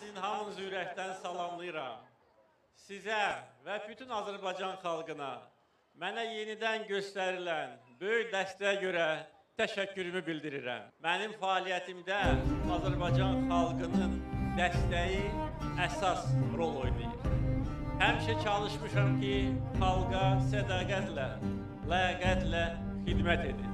sizin hamınızı ürəkdən salamlayıram. Sizə və bütün Azərbaycan xalqına mənə yenidən göstərilən böyük dəstəyə görə təşəkkürümü bildirirəm. Mənim fəaliyyətimdə Azərbaycan xalqının dəstəyi əsas rol oynayır. Həmişə çalışmışam ki, xalqa sədaqətlə, ləyaqətlə xidmət edim.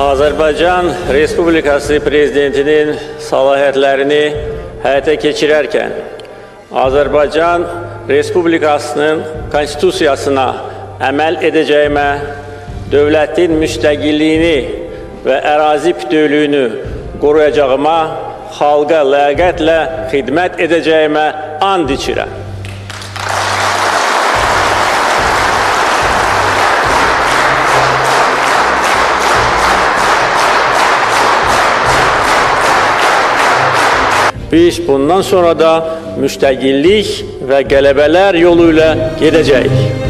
Azərbaycan Respublikası prezidentinin səlahiyyətlərini həyata keçirərkən Azərbaycan Respublikasının konstitusiyasına əməl edəcəyimə, dövlətin müstəqilliyini və ərazi bütövlüyünü qoruyacağıma, xalqa ləyaqətlə xidmət edəcəyimə and içirəm. Biz bundan sonra da müstəqillik və qələbələr yolu ilə gedəcəyik.